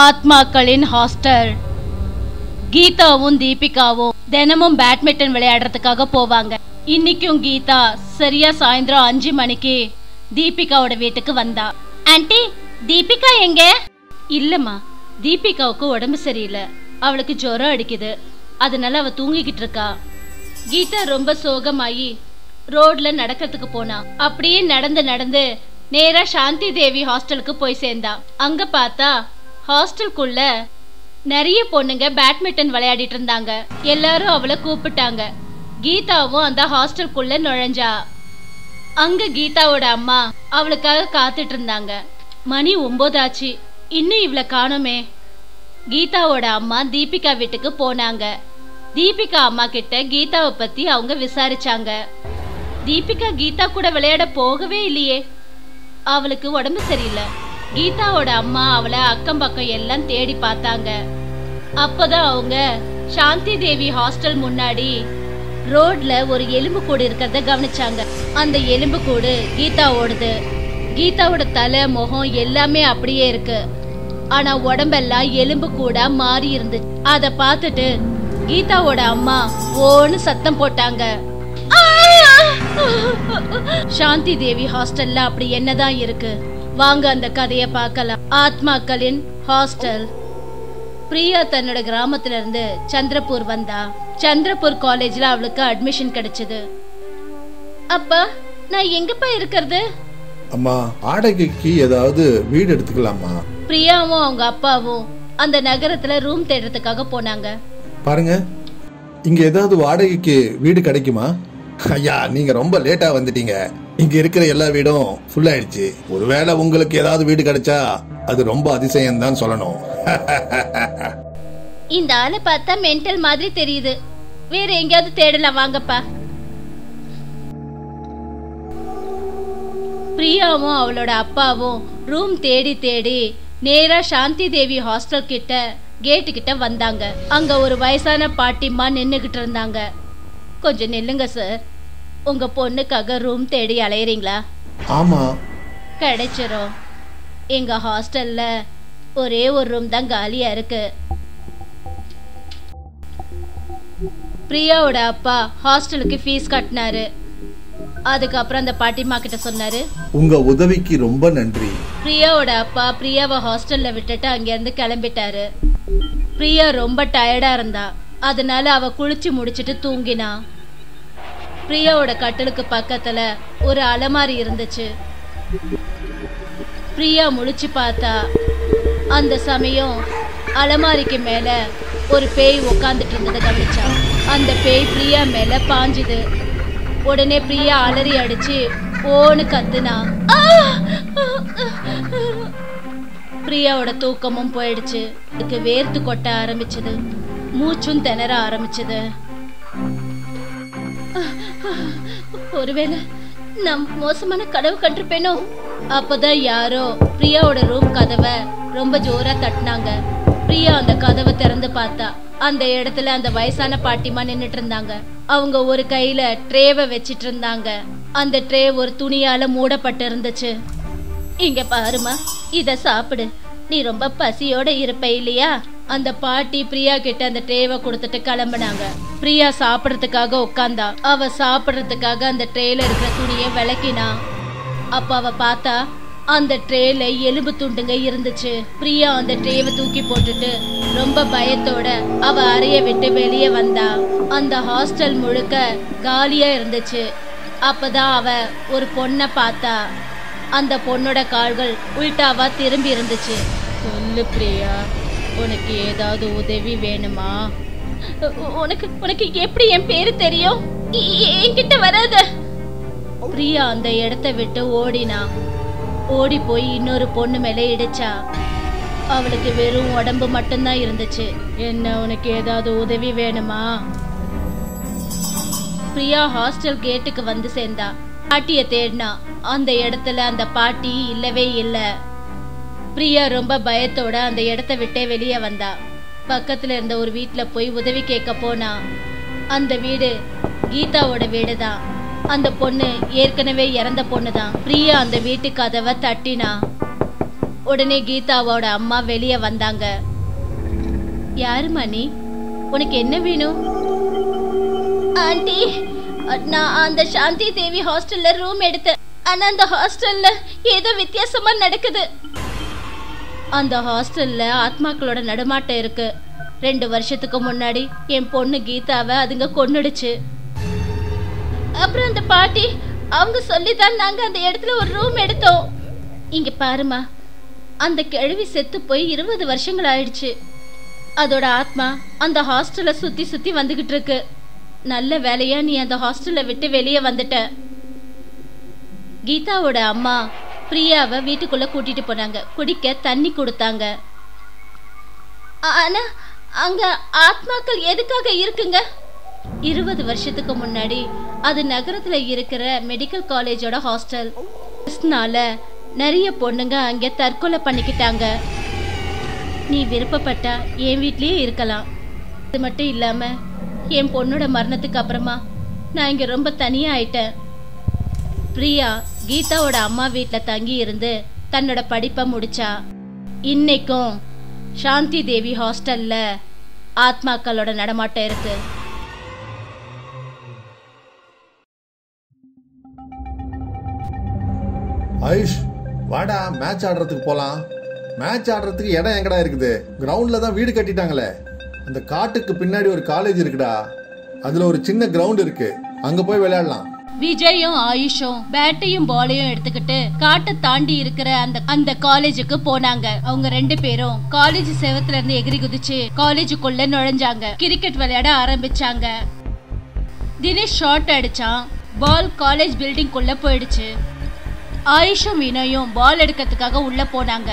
ஆத்மாக்களின் ஹாஸ்டல். கீதாவும் தீபிகாவும் தினமும் பேட்மிண்டன் விளையாடுறதுக்காக போவாங்க. இன்னைக்கும் கீதா சரியா சாயந்தரம் அஞ்சு மணிக்கு தீபிகாவோட வீட்டுக்கு வந்தா. ஆன்ட்டி தீபிகா எங்க? இல்லம்மா தீபிகாவுக்கு உடம்பு சரியில்லை. அவளுக்கு ஜுரம் அடிக்குது. அதனால அவ தூங்கிக்கிட்டு இருக்கா. கீதா ரொம்ப சோகமாயி ரோட்ல நடக்கிறதுக்கு போனா. அப்படியே நடந்து நடந்து நேரா சாந்தி தேவி ஹாஸ்டலுக்கு போய் சேர்ந்தா. அங்க பார்த்தா ஹாஸ்டலுக்குள்ள நிறைய பொண்ணுங்க பேட்மிண்டன் விளையாடிட்டு இருந்தாங்க. எல்லாரும் அவளை கூப்பிட்டாங்க. கீதாவும் அந்த ஹாஸ்டலுக்குள்ள நுழைஞ்சா. அங்க கீதாவோட அம்மா அவளுக்காக காத்துட்டு இருந்தாங்க. மணி ஒன்பதாச்சு இன்னும் இவளை காணோமே. கீதாவோட அம்மா தீபிகா வீட்டுக்கு போனாங்க. தீபிகா அம்மா கிட்ட கீதாவை பத்தி அவங்க விசாரிச்சாங்க. தீபிகா கீதா கூட விளையாட போகவே இல்லையே. அவளுக்கு உடம்பு சரியில்லை. கீதாவோட அம்மா அவளை அக்கம் பக்கம் எல்லாம் தேடி பார்த்தாங்க. அப்பதான் அவங்க சாந்தி தேவி ஹாஸ்டல் முன்னாடி ரோட்ல ஒரு எலும்பு கூடு இருக்கிறத கவனிச்சாங்க. அந்த எலும்பு கூடு கீதா ஓடுது கீதாவோட தலை முகம் எல்லாமே அப்படியே இருக்கு. ஆனா உடம்பெல்லாம் எலும்பு கூட மாறி இருந்துச்சு. அத பார்த்துட்டு கீதாவோட அம்மா ஓன்னு சத்தம் போட்டாங்க. சாந்தி தேவி ஹாஸ்டல்ல அப்படி என்னதான் இருக்கு? வாங்க அந்த கதைய பார்க்கலாம். ஆத்மாக்களின் ஹாஸ்டல். பிரியா தன்னோட கிராமத்துல இருந்து சந்திரபூர் வந்தா. சந்திரபூர் காலேஜ்ல அவளுக்கு அட்மிஷன் கிடைச்சது. அப்பா நான் எங்கப்பா இருக்கிறது? அம்மா வாடகைக்கு ஏதாவது வீடு எடுத்துக்கலாமா? பிரியாவும் அவங்க அப்பாவும் அந்த நகரத்துல ரூம் தேடுறதுக்காக போனாங்க. பாருங்க இங்க ஏதாவது வாடகைக்கு வீடு கிடைக்குமா? ஐயா நீங்க ரொம்ப லேட்டா வந்துட்டீங்க. இங்க இருக்கிற எல்லா வீடும் ஃபுல் ஆயிடுச்சு. ஒருவேளை உங்களுக்கு ஏதாவது வீடு கிடைச்சா அது ரொம்ப அதிசயம் தான் சொல்லணும். இந்த ஆளை பார்த்தா மென்டல் மாதிரி தெரியுது. வேற எங்கேயாவது தேடலாம் வாங்கப்பா. பிரியாவும் அவளோட அப்பாவும் ரூம் தேடி தேடி நேரா சாந்தி தேவி ஹாஸ்டல் கிட்ட கேட்டு கிட்ட வந்தாங்க. அங்க ஒரு வயசான பாட்டிம்மா நின்னுகிட்டு இருந்தாங்க. கொஞ்சம் நில்லுங்க சார் உங்க பொண்ணுக்காக ரூம் தேடி அலையறீங்களா? ஆமா. கிடைச்சிரும். எங்க ஹாஸ்டல்ல ஒரே ஒரு ரூம் தான் காலியா இருக்கு. பிரியாவோட அப்பா ஹாஸ்டலுக்கு ஃபீஸ் கட்டினாரு. அதுக்கப்புறம் அந்த பாட்டிமா கிட்ட சொன்னாரு உங்க உதவிக்கு ரொம்ப நன்றி. பிரியாவோட அப்பா பிரியாவை ஹாஸ்டல்ல விட்டுட்டு அங்கேருந்து கிளம்பிட்டாரு. பிரியா ரொம்ப டயர்டா இருந்தா. அதனால அவ குளிச்சு முடிச்சிட்டு தூங்கினா. பிரியாவோட கட்டிலுக்கு பக்கத்துல ஒரு அலமாரி இருந்துச்சு. பிரியா முழிச்சு பார்த்தா அந்த சமயம் அலமாரிக்கு மேல ஒரு பேய் உக்காந்துட்டு இருந்ததை கவனிச்சா. அந்த பேய் பிரியா மேல பாஞ்சுது. உடனே பிரியா அலறி அடிச்சு ஓன்னு கத்துனா பிரியாவோட தூக்கமும் போயிடுச்சு. அதுக்கு வேர்த்து கொட்ட ஆரம்பிச்சது. மூச்சும் திணற ஆரம்பிச்சது. ஒருவேளை நான் மோசமான கனவு கண்டிருப்பேனோ? அப்பதான் யாரோ பிரியாவோட ரூம் கதவை ரொம்ப ஜோரா தட்டினாங்க. பிரியா அந்த கதவை திறந்து பார்த்தா அந்த இடத்துல அந்த வயசான பாட்டிமா நின்றுட்டு இருந்தாங்க. அவங்க ஒரு கையில ட்ரேவை வச்சிட்டு இருந்தாங்க. அந்த ட்ரே ஒரு துணியால மூடப்பட்டு இருந்துச்சு. இங்க பாருமா இத சாப்பிடு. நீ ரொம்ப பசியோட இருப்ப இல்லையா? அந்த பாட்டி பிரியா கிட்ட அந்த ட்ரேவை கொடுத்துட்டு கிளம்புனாங்க. பிரியா சாப்பிடறதுக்காக உட்காந்தா. அவ சாப்பிடறதுக்காக அந்த ட்ரேல இருக்கிற துணியை விளக்கினா. அப்ப அவ பார்த்தா அந்த ட்ரேல எலும்பு துண்டுங்க இருந்துச்சு. பிரியா அந்த ட்ரேவை தூக்கி போட்டுட்டு ரொம்ப பயத்தோட அவ அறைய விட்டு வெளியே வந்தா. அந்த ஹாஸ்டல் முழுக்க காலியா இருந்துச்சு. அப்பதான் அவ ஒரு பொண்ணை பார்த்தா. அந்த பொண்ணோட கால்கள் உல்டாவா திரும்பி இருந்துச்சு. சொல்லு பிரியா. உனக்கு ஏதாவது உதவி வேணுமா? உனக்கு உனக்கு எப்படி என் பேரு தெரியும்? என்கிட்ட வராத. பிரியா அந்த இடத்த விட்டு ஓடினா. ஓடி போய் இன்னொரு பொண்ணு மேல இடிச்சா. அவளுக்கு வெறும் உடம்பு மட்டும்தான் இருந்துச்சு. என்ன உனக்கு ஏதாவது உதவி வேணுமா? பிரியா ஹாஸ்டல் கேட்டுக்கு வந்து சேர்ந்தா. பாட்டிய தேடினா. அந்த இடத்துல அந்த பாட்டி இல்லவே இல்லை. பிரியா ரொம்ப பயத்தோட அந்த இடத்த விட்டே வெளியே வந்தா. பக்கத்துல இருந்த ஒரு வீட்ல போய் உதவி கேட்க போனா அந்த வீடு கீதாவோட வீடு தான் அந்த பொண்ணு ஏற்கனவே இறந்த பொண்ணு தான் பிரியா அந்த வீட்டு கதவை தட்டினா உடனே கீதாவோட அம்மா வெளியே வந்தாங்க. யாரு மணி? உனக்கு என்ன வேணும் ஆண்டி நான் அந்த சாந்தி தேவி ஹாஸ்டல்ல ரூம் எடுத்தேன். ஆனா அந்த ஹாஸ்டல்ல ஏதோ வித்தியாசமா நடக்குது. அந்த ஹாஸ்டல்ல ஆத்மாக்களோட நடமாட்டம் இருக்கு. ரெண்டு வருஷத்துக்கு முன்னாடி என் பொண்ணு கீதாவை அதுங்க கொன்னுடுச்சு. அப்புறம் அந்த பாட்டி அவங்க சொல்லிதான் நாங்க அந்த இடத்துல ஒரு ரூம் எடுத்தோம். இங்க பாருமா அந்த கிழவி செத்து போய் இருபது வருஷங்கள் ஆயிடுச்சு. அதோட ஆத்மா அந்த ஹாஸ்டலை சுத்தி சுத்தி வந்துகிட்டு இருக்கு. நல்ல வேலையா நீ அந்த ஹாஸ்டலை விட்டு வெளியே வந்துட்ட. கீதாவோட அம்மா பிரியாவை வீட்டுக்குள்ள கூட்டிட்டு போனாங்க. குடிக்க தண்ணி கொடுத்தாங்க. ஆனா அங்க ஆத்மாக்கள் எதுக்காக இருக்குங்க? இருபது வருஷத்துக்கு முன்னாடி அது நகரத்துல இருக்கிற மெடிக்கல் காலேஜோட ஹாஸ்டல். ஸ்ட்ரெஸ்னால நிறைய பொண்ணுங்க அங்க தற்கொலை பண்ணிக்கிட்டாங்க. நீ விருப்பப்பட்டா என் வீட்லயே இருக்கலாம். அது மட்டும் இல்லாம என் பொண்ணோட மரணத்துக்கு அப்புறமா நான் இங்க ரொம்ப தனியா ஆயிட்டேன். பிரியா கீதாவோட அம்மா வீட்டில் தங்கி இருந்து தன்னோட படிப்பை முடிச்சா இன்னைக்கும் சாந்தி தேவி ஹாஸ்டல்ல ஆத்மாக்களோட நடமாட்டம் இருக்கு. ஐஷ் வாடா மேட்ச் ஆடுறதுக்கு போலாம். மேட்ச் ஆடுறதுக்கு இடம் எங்கடா இருக்குது? கிரவுண்ட்ல தான் வீடு கட்டிட்டாங்களே. அந்த காட்டுக்கு பின்னாடி ஒரு காலேஜ் இருக்குடா. அதுல ஒரு சின்ன கிரவுண்ட் இருக்கு. அங்க போய் விளையாடலாம். விஜயும் ஆயுஷும் பேட்டையும் பாலையும் எடுத்துக்கிட்டு காட்டை தாண்டி இருக்கிற அந்த அந்த காலேஜுக்கு போனாங்க. அவங்க ரெண்டு பேரும் காலேஜ் செவத்துல இருந்து எகிரி குதிச்சு காலேஜுக்குள்ள நுழைஞ்சாங்க. கிரிக்கெட் விளையாட ஆரம்பிச்சாங்க. தினேஷ் ஷார்ட் அடிச்சான். பால் காலேஜ் பில்டிங்குள்ள போயிடுச்சு. ஆயுஷும் வினயும் பால் எடுக்கிறதுக்காக உள்ள போனாங்க.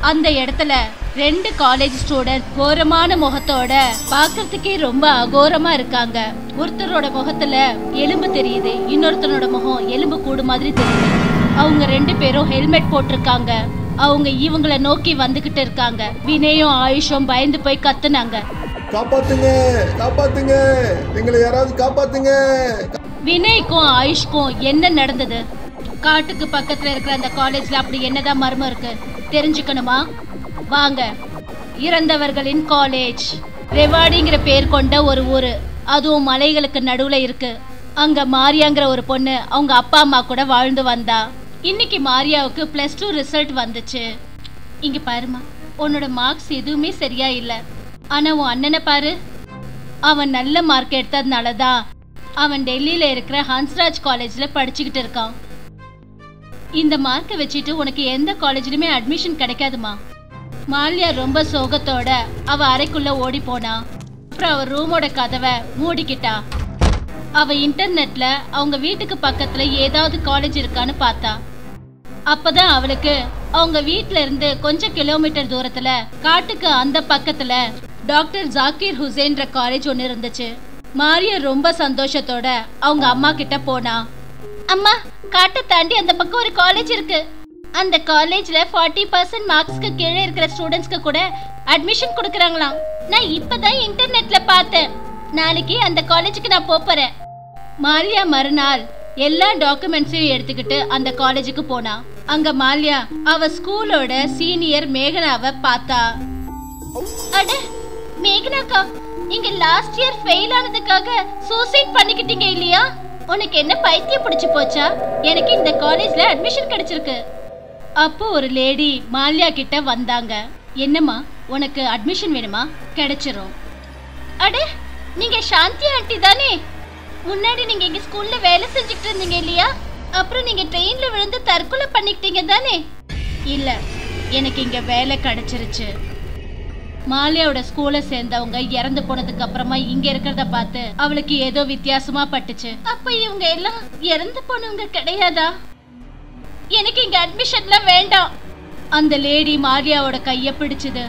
அந்த இடத்துல ரெண்டு காலேஜ் ஸ்டூடெண்ட் கோரமான முகத்தோட பார்க்கறதுக்கே ரொம்ப அகோரமா இருக்காங்க. ஒருத்தரோட முகத்துல எலும்பு தெரியுது இன்னொருத்தனோட முகம் எலும்பு கூடு மாதிரி தெரியுது. அவங்க ரெண்டு பேரும் ஹெல்மெட் போட்டிருக்காங்க. அவங்க இவங்கள நோக்கி வந்துகிட்டு இருக்காங்க. வினயும் ஆயுஷும் பயந்து போய் கத்துனாங்க. காப்பாத்துங்க காப்பாத்துங்க. எங்களை யாராவது காப்பாத்துங்க. வினய்க்கும் ஆயுஷ்க்கும் என்ன நடந்தது? காட்டுக்கு பக்கத்துல இருக்கிற அந்த காலேஜ்ல அப்படி என்னதான் மர்மம் இருக்கு? தெரிஞ்சுக்கணுமா? வாங்க. இறந்தவர்களின் காலேஜ் ரெவாடிங்கிற பேர் கொண்ட ஒரு ஊரு. அதுவும் மலைகளுக்கு நடுவுல இருக்கு. அங்க மாரியாங்கிற ஒரு பொண்ணு அவங்க அப்பா அம்மா கூட வாழ்ந்து வந்தா. இன்னைக்கு மாரியாவுக்கு பிளஸ் டூ ரிசல்ட் வந்துச்சு. இங்க பாருமா உன்னோட மார்க்ஸ் எதுவுமே சரியா இல்ல. ஆனா உன் அண்ணனை பாரு. அவன் நல்ல மார்க் எடுத்ததுனால தான் அவன் டெல்லியில இருக்கிற ஹன்ஸ்ராஜ் காலேஜ்ல படிச்சுக்கிட்டு இருக்கான். இந்த மார்க்கை வச்சுட்டு உனக்கு எந்த காலேஜ்லயுமே அட்மிஷன் கிடைக்காதுமா மால்யா ரொம்ப சோகத்தோட அவ அறைக்குள்ள ஓடி போனா. அப்புறம் அவ ரூமோட கதவை மூடிக்கிட்டா. அவ இன்டர்நெட்ல அவங்க வீட்டுக்கு பக்கத்துல ஏதாவது காலேஜ் இருக்கான்னு பார்த்தா. அப்பதான் அவளுக்கு அவங்க வீட்ல இருந்து கொஞ்சம் கிலோமீட்டர் தூரத்துல காட்டுக்கு அந்த பக்கத்துல டாக்டர் ஜாக்கிர் ஹுசேன்ற காலேஜ் ஒன்று இருந்துச்சு. மாரியா ரொம்ப சந்தோஷத்தோட அவங்க அம்மா கிட்ட போனா. அம்மா காட்டை தாண்டி அந்த பக்கம் ஒரு காலேஜ் இருக்கு. அந்த காலேஜ்ல ஃபார்ட்டி பர்சன்ட் மார்க்ஸ்க்கு கீழே இருக்கிற ஸ்டூடெண்ட்ஸ்க்கு கூட அட்மிஷன் கொடுக்குறாங்களாம். நான் இப்பதான் இன்டர்நெட்ல பார்த்தேன். நாளைக்கு அந்த காலேஜுக்கு நான் போறேன். மால்யா மறுநாள் எல்லா டாக்குமெண்ட்ஸையும் எடுத்துக்கிட்டு அந்த காலேஜுக்கு போனா. அங்க மால்யா அவ ஸ்கூலோட சீனியர் மேகனாவை பார்த்தா. அட மேகனாக்கா நீங்க லாஸ்ட் இயர் ஃபெயில் ஆனதுக்காக சூசைட் பண்ணிக்கிட்டீங்க இல்லையா? உனக்கு என்ன பைத்தியம் பிடிச்சு போச்சா? எனக்கு இந்த காலேஜ்ல அட்மிஷன் கிடைச்சிருக்கு. அப்போ ஒரு லேடி மால்யா கிட்ட வந்தாங்க. என்னம்மா உனக்கு அட்மிஷன் வேணுமா? கிடைச்சிரும். அடே நீங்க சாந்தி ஆண்டி தானே? முன்னாடி நீங்க எங்க ஸ்கூல்ல வேலை செஞ்சுக்கிட்டு இருந்தீங்க இல்லையா? அப்புறம் நீங்க ட்ரெயின்ல விழுந்து தற்கொலை பண்ணிக்கிட்டீங்க தானே? இல்ல எனக்கு இங்க வேலை கிடைச்சிருச்சு. மாலியாவோட ஸ்கூலை சேர்ந்தவங்க இறந்து போனதுக்கு அப்புறமா இங்க இருக்கிறத பார்த்து அவளுக்கு ஏதோ வித்தியாசமா பட்டுச்சு. அப்ப இவங்க எல்லாம் இறந்து போனவங்க கிடையாதா? எனக்கு இங்க அட்மிஷன்லாம் வேண்டாம். அந்த லேடி மாரியாவோட கைய பிடிச்சது.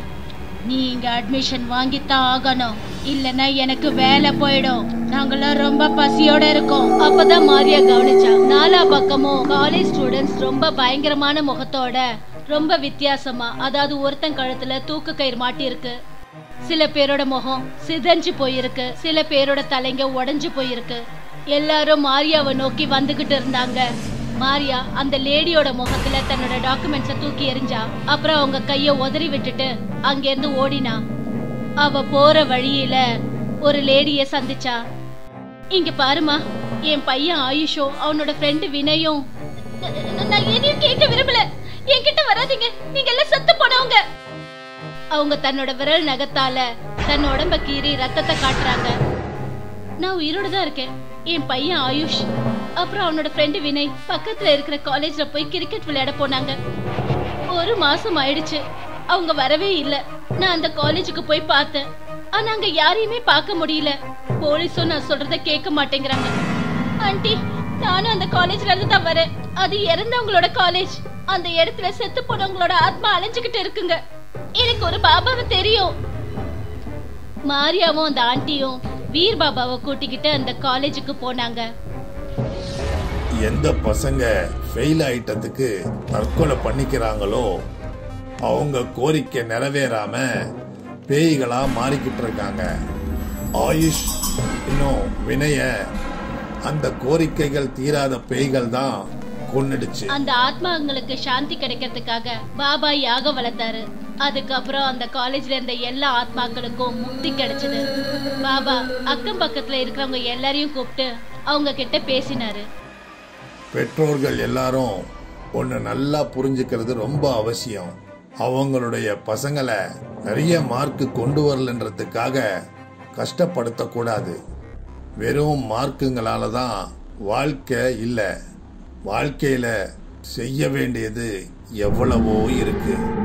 நீ இங்க அட்மிஷன் வாங்கித்தான் ஆகணும். இல்லனா எனக்கு வேலை போயிடும். நாங்கெல்லாம் ரொம்ப பசியோட இருக்கோம். அப்பதான் மாரியா கவனிச்சா நாலா பக்கமும் காலேஜ் ஸ்டூடெண்ட்ஸ் ரொம்ப பயங்கரமான முகத்தோட ரொம்ப வித்தியாசமா அதாவது ஒருத்தன் கழுத்துல தூக்கு கயிறு மாட்டி இருக்கு சில பேரோட முகம் சிதஞ்சு போயிருக்கு. சில பேரோட தலைங்க உடஞ்சு போயிருக்கு. எல்லாரும் மாரியாவை நோக்கி வந்துகிட்டு இருந்தாங்க. மாரியா அந்த லேடியோட முகத்துல தன்னோட டாக்குமெண்ட்ஸ தூக்கி எறிஞ்சா அப்புறம் அவங்க கைய உதறி விட்டுட்டு அங்கிருந்து ஓடினா. அவ போற வழியில ஒரு லேடிய சந்திச்சா. இங்க பாருமா என் பையன் ஆயுஷும் அவனோட ஃப்ரெண்டு வினயும். நான் எதையும் கேட்க விரும்பல. என்கிட்ட வராதீங்க நீங்க எல்லாம் செத்து போனவங்க. அவங்க தன்னோட விரல் நகத்தால தன் உடம்ப கீறி ரத்தத்தை காட்டுறாங்க. நான் உயிரோட தான் இருக்கேன். என் பையன் ஆயுஷ் அப்புறம் அவனோட ஃப்ரெண்டு வினய் பக்கத்துல இருக்கிற காலேஜ்ல போய் கிரிக்கெட் விளையாட போனாங்க. ஒரு மாசம் ஆயிடுச்சு. அவங்க வரவே இல்ல. நான் அந்த காலேஜுக்கு போய் பார்த்தேன். ஆனா அங்க யாரையுமே பார்க்க முடியல. போலீஸும் நான் சொல்றத கேட்க மாட்டேங்கிறாங்க. ஆண்டி நானும் அந்த காலேஜ்ல இருந்து தான் வரேன். அது இறந்தவங்களோட காலேஜ் அந்த இடத்துல செத்து போனவங்களோட ஆத்மா அலைஞ்சுகிட்டு இருக்குங்க. எனக்கு ஒரு பாபாவை தெரியும். மாரியாவும் அந்த ஆண்டியும் வீர் பாபாவை கூட்டிக்கிட்டு அந்த காலேஜுக்கு போனாங்க. எந்த பசங்க ஃபெயில் ஆயிட்டதுக்கு தற்கொலை பண்ணிக்கிறாங்களோ அவங்க கோரிக்கை நிறைவேறாம பேய்களா மாறிக்கிட்டு இருக்காங்க. ஆயுஷ் இன்னும் வினய அந்த கோரிக்கைகள் தீராத பேய்கள் தான் கொன்னுடுச்சு. அந்த ஆத்மாங்களுக்கு சாந்தி கிடைக்கிறதுக்காக பாபா யாக வளர்த்தாரு. அதுக்கப்புறம் அந்த காலேஜ்ல இருந்த எல்லா ஆத்மாக்களுக்கும் முக்தி கிடைச்சது. பாபா அக்கம் பக்கத்துல இருக்கிறவங்க எல்லாரையும் கூப்பிட்டு அவங்க கிட்ட பேசினாரு. பெற்றோர்கள் எல்லாரும் ஒன்று நல்லா புரிஞ்சுக்கிறது ரொம்ப அவசியம். அவங்களுடைய பசங்களை நிறைய மார்க் கொண்டு வரலன்றதுக்காக கஷ்டப்படுத்தக்கூடாது. வெறும் மார்க்குங்களால தான் வாழ்க்கை இல்லை. வாழ்க்கையில செய்ய வேண்டியது எவ்வளவோ இருக்குது